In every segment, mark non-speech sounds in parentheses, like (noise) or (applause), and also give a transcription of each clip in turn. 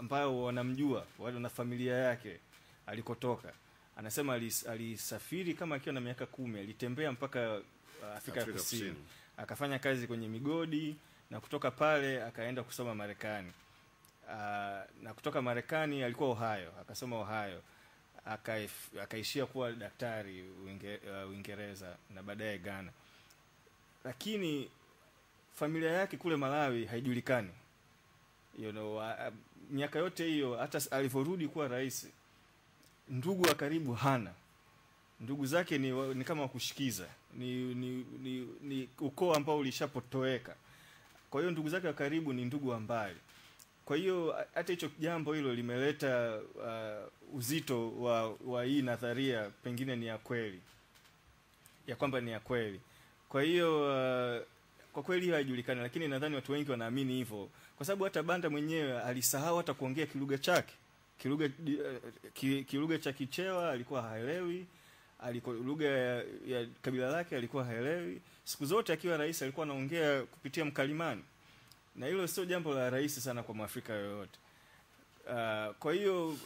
ambao wanamjua wale na familia yake alikotoka. Anasema alis, alisafiri kama akiwa na miaka kumi alitembea mpaka uh, afrika ya kusini. Akafanya kazi kwenye migodi na kutoka pale akaenda kusoma marekani. Uh, na kutoka marekani alikuwa ohio akasoma ohio. Akaishia kuwa daktari Uingereza, uh, uingereza na baadaye ghana. Lakini familia yake kule malawi haijulikani you know, miaka yote hiyo hata alivyorudi kuwa rais ndugu wa karibu hana. Ndugu zake ni, ni kama wakushikiza ni, ni, ni, ni ukoo ambao ulishapotoweka kwa hiyo ndugu zake wa karibu ni ndugu wa mbali. Kwa hiyo hata hicho jambo hilo limeleta uh, uzito wa, wa hii nadharia pengine ni ya kweli. Ya kwamba ni ya kweli. Kwa hiyo uh, kwa kweli hiyo haijulikani lakini nadhani watu wengi wanaamini hivyo. Kwa sababu hata banda mwenyewe alisahau hata kuongea kilugha chake. Kilugha eh, ki- kilugha cha kichewa alikuwa haelewi alikuwa lugha ya, ya kabila lake alikuwa haelewi. Siku zote akiwa rais alikuwa anaongea kupitia mkalimani. Na hilo sio jambo la rahisi sana kwa mwafrika yoyote. Uh, kwa hiyo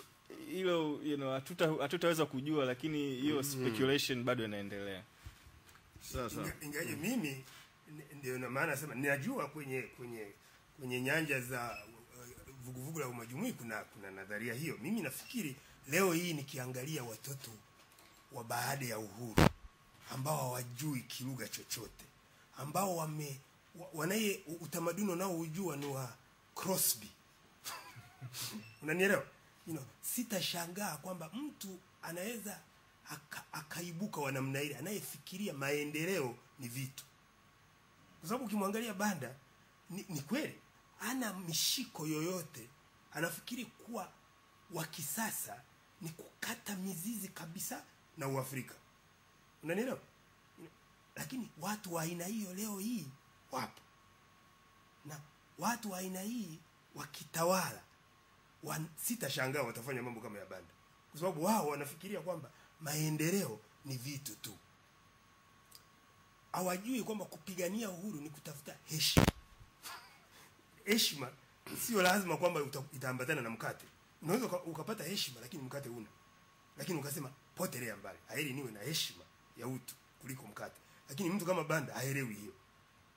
hilo you know, hatuta- hatutaweza kujua lakini hiyo speculation bado inaendelea. Sasa ingaje mm-hmm. mimi ndio na maana nasema ninajua kwenye kwenye kwenye nyanja za uh, vuguvugu la umajumui kuna kuna nadharia hiyo. Mimi nafikiri leo hii nikiangalia watoto wa baada ya uhuru ambao hawajui kilugha chochote ambao wame wa- wanaye utamaduni wanaoujua ni wa Crosby. (laughs) Unanielewa? You know, sitashangaa kwamba mtu anaweza aka, akaibuka wa namna ile anayefikiria maendeleo ni vitu kwa sababu ukimwangalia banda ni, ni kweli ana mishiko yoyote. Anafikiri kuwa wa kisasa ni kukata mizizi kabisa na uafrika. Unanielewa? Lakini watu wa aina hiyo leo hii wapo. Na watu wa aina hii wakitawala wa, sitashangaa watafanya mambo kama ya banda. Kwa sababu wao wanafikiria kwamba maendeleo ni vitu tu hawajui kwamba kupigania uhuru ni kutafuta heshima. Heshima sio lazima kwamba itaambatana na mkate. Unaweza ukapata heshima lakini mkate una lakini ukasema potelea mbali heri niwe na heshima ya utu kuliko mkate. Lakini mtu kama banda haelewi hiyo.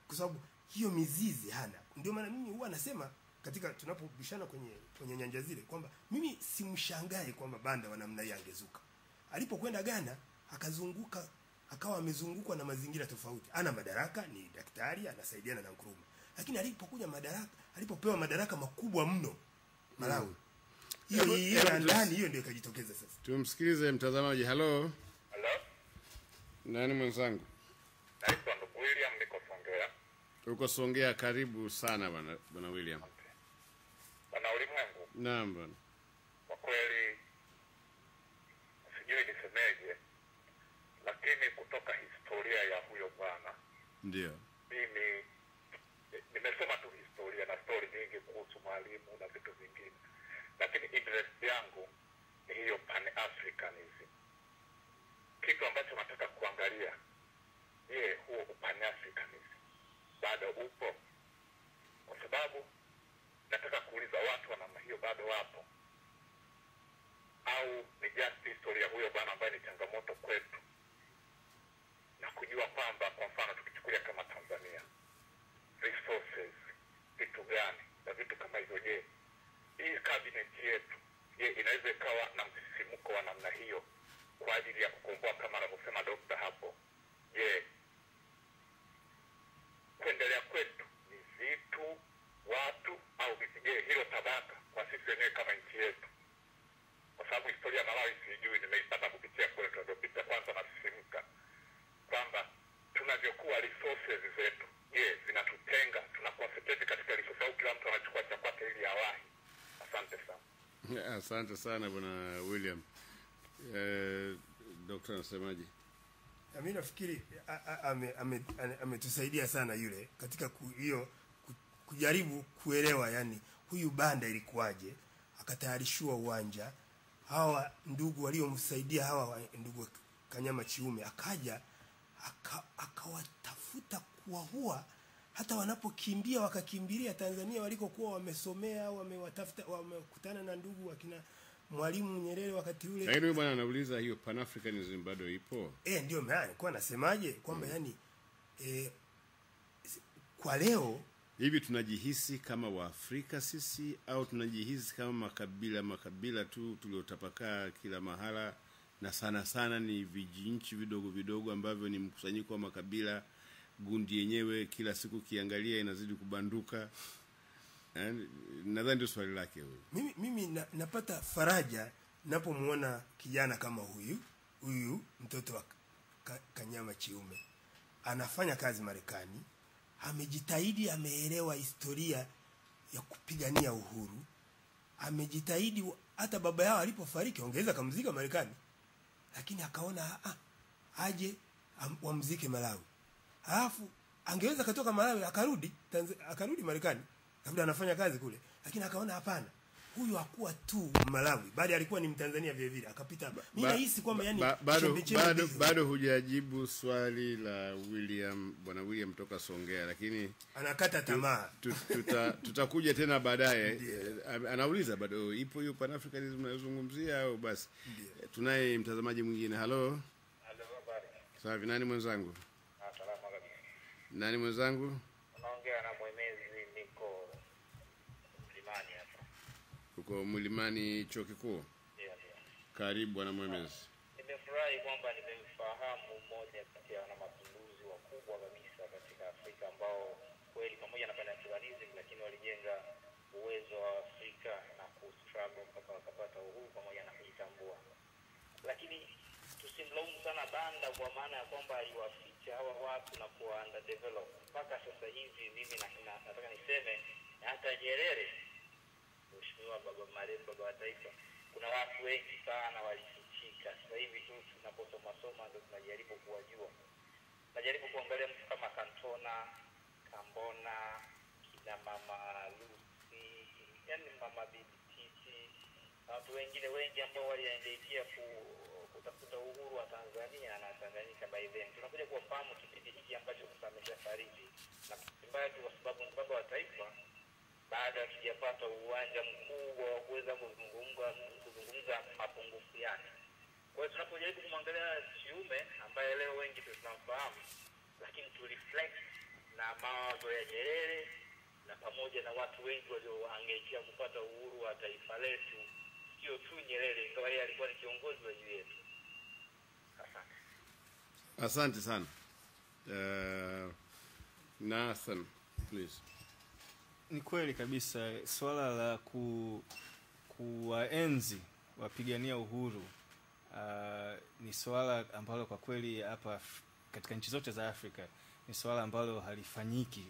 Kwa sababu hiyo mizizi hana. Ndio maana mimi huwa nasema katika tunapobishana kwenye kwenye nyanja zile kwamba mimi simshangae kwamba banda wa namna hii angezuka. Alipokwenda Ghana akazunguka akawa amezungukwa na mazingira tofauti. Ana madaraka ni daktari anasaidiana na Nkrumah lakini alipokuja madaraka alipopewa madaraka makubwa mno Malawi. Hiyo mm. hiyo ya ndani hiyo ndio ikajitokeza sasa. Tumsikilize mtazamaji. Halo Halo, nani mwenzangu? Naitwa ndugu William, niko Songea. uko songea karibu sana bwana bwana william. Bwana ulimwengu, naam bwana. Kwa kweli sijui nisemeje, lakini kutoka historia ya huyo bwana. Ndio. Mimi ni- nimesoma tu historia na stori nyingi kuhusu mwalimu na vitu vingine, lakini interest yangu ni hiyo pan africanism, kitu ambacho nataka kuangalia. Je, huo pan africanism bado upo? Kwa sababu nataka kuuliza watu wa namna hiyo bado wapo au ni just historia ya huyo bwana ambaye ni changamoto kwetu na kujua kwamba kwa mfano tukichukulia kama Tanzania resources vitu gani na vitu kama hivyo, je, hii cabinet yetu je, inaweza ikawa na msisimuko wa namna hiyo kwa ajili ya kukomboa kama anavyosema dokta hapo? Je, kuendelea kwetu ni vitu, watu au vitu? Je, hilo tabaka kwa sisi wenyewe kama nchi yetu kwa sababu historia Malawi sijui, nimeipata kupitia kule tunavyopita. Kwanza nasisimka kwamba tunavyokuwa resources zetu, je, zinatutenga? Tuna concentrate katika resources au kila mtu anachukua cha kwake ili awahi? Asante sana. (laughs) asante sana bwana william eh, dokta anasemaje? Nafikiri ametusaidia sana yule katika hiyo ku- kujaribu kuelewa yani huyu banda ilikuwaje akatayarishiwa uwanja hawa ndugu waliomsaidia hawa ndugu Kanyama Chiume akaja akawatafuta aka- kuwahua. Hata wanapokimbia wakakimbilia Tanzania walikokuwa wamesomea wamewatafuta wamekutana na ndugu wakina Mwalimu Nyerere wakati ule. Lakini bwana anauliza hiyo pan africanism bado ipo? Eh ndio maana nilikuwa nasemaje kwamba mm. yani eh, kwa leo hivi tunajihisi kama waafrika sisi au tunajihisi kama makabila makabila tu tuliotapakaa kila mahala? Na sana sana ni vijinchi vidogo vidogo ambavyo ni mkusanyiko wa makabila. Gundi yenyewe kila siku kiangalia inazidi kubanduka nadhani ndio swali lake huyu mimi, mimi na, napata faraja napomwona kijana kama huyu huyu mtoto wa ka, Kanyama Chiume. Anafanya kazi Marekani, amejitahidi, ameelewa historia ya kupigania uhuru, amejitahidi. Hata baba yao alipofariki ongeza kamzika Marekani, lakini akaona ah, aje am, wamzike Malawi, alafu angeweza katoka Malawi akarudi akarudi Marekani labda anafanya kazi kule, lakini akaona hapana, huyu hakuwa tu Malawi, bali alikuwa ni Mtanzania vile vile, akapita. Mimi nahisi kwamba yani bado bado bado hujajibu swali la William bwana William toka Songea lakini anakata tamaa. tu- tuta- (laughs) tutakuja tena baadaye. Eh, anauliza bado ipo hiyo pan africanism unayozungumzia au basi? Eh, tunaye mtazamaji mwingine. Halo? Halo, habari. safi nani mwenzangu? Ah, salama kabisa. nani mwenzangu? Naongea na Mwemezi, niko mlimani hapa. Uko mlimani chuo kikuu Yeah, yeah. karibu bwana mwemezi Nimefurahi kwamba nimemfahamu mmoja kati ya wanamapinduzi wakubwa kabisa katika Afrika ambao kweli pamoja na pan-Africanism lakini walijenga uwezo wa Afrika na kustruggle mpaka wakapata uhuru pamoja na kujitambua. Lakini tusimlaumu sana Banda kwa maana ya kwamba aliwaficha hawa watu na kuwa underdeveloped. Mpaka sasa hivi mimi na, na, nataka niseme hata Nyerere Mheshimiwa baba marehemu baba wa taifa, kuna watu wengi sana walifichika. Sasa hivi tu tunaposoma soma ndio tunajaribu kuwajua, najaribu kuangalia mtu kama Kantona, Kambona, kina mama Lucy, yani mama Bibi Titi na watu wengine wengi ambao waliendelea ku, kutafuta uhuru wa Tanzania na Tanganyika by then. Tunakuja kuwafahamu kipindi hiki ambacho sasa ameshafariki, na mbaya tu kwa sababu baba wa taifa baada hatujapata uwanja mkubwa wa kuweza kuzungumza kuzungumza mapungufu yake. Kwa hiyo tunapojaribu kumwangalia Chiume ambaye leo wengi tunamfahamu, lakini tu reflect na mawazo ya Nyerere na pamoja na watu wengi waliohangaikia kupata uhuru wa taifa letu, sio tu Nyerere, ingawa yeye alikuwa ni kiongozi wa juu yetu. Asante. asante sana uh, Nathan please ni kweli kabisa swala la ku kuwaenzi wapigania uhuru uh, ni swala ambalo kwa kweli hapa katika nchi zote za Afrika ni swala ambalo halifanyiki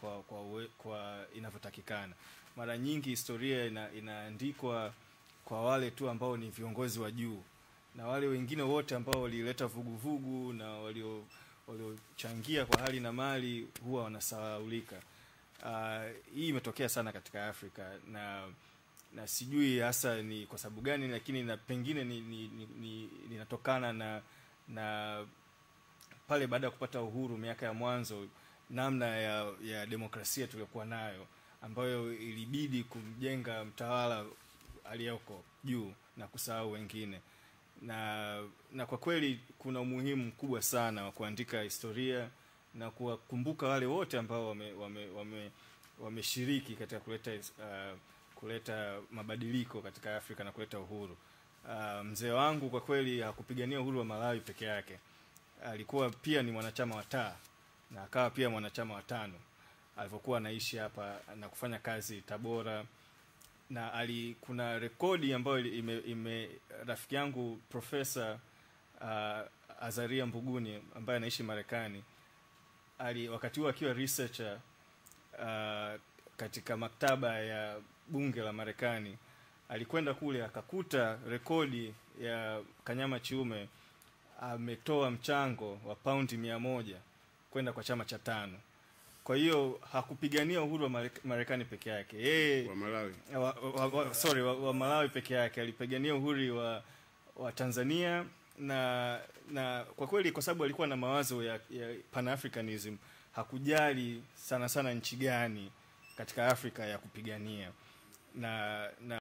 kwa kwa, kwa inavyotakikana. Mara nyingi historia ina, inaandikwa kwa wale tu ambao ni viongozi wa juu na wale wengine wote ambao walileta vuguvugu na walio waliochangia kwa hali na mali huwa wanasahaulika. Uh, hii imetokea sana katika Afrika na na sijui hasa ni kwa sababu gani, lakini na pengine ni, ni, ni, ni, na na pale baada ya kupata uhuru miaka ya mwanzo, namna ya, ya demokrasia tuliyokuwa nayo ambayo ilibidi kumjenga mtawala aliyoko juu na kusahau wengine. Na na kwa kweli kuna umuhimu mkubwa sana wa kuandika historia na kuwakumbuka wale wote ambao wame wame wame wameshiriki katika kuleta uh, kuleta mabadiliko katika Afrika na kuleta uhuru. Uh, mzee wangu kwa kweli hakupigania uhuru wa Malawi peke yake, alikuwa pia ni mwanachama wa taa na akawa pia mwanachama wa tano alivyokuwa anaishi hapa na kufanya kazi Tabora na ali kuna rekodi ambayo ime, ime rafiki yangu profesa uh, Azaria Mbuguni ambaye anaishi Marekani ali wakati huo akiwa researcher uh, katika maktaba ya bunge la Marekani alikwenda kule akakuta rekodi ya Kanyama Chiume ametoa mchango wa paundi mia moja kwenda kwa chama cha tano. Kwa hiyo hakupigania uhuru wa Marekani peke yake yeye wa Malawi wa, wa, wa, sorry wa, wa Malawi peke yake alipigania uhuru wa wa Tanzania na na kwa kweli kwa sababu alikuwa na mawazo ya, ya panafricanism hakujali sana sana nchi gani katika Afrika ya kupigania. Na, na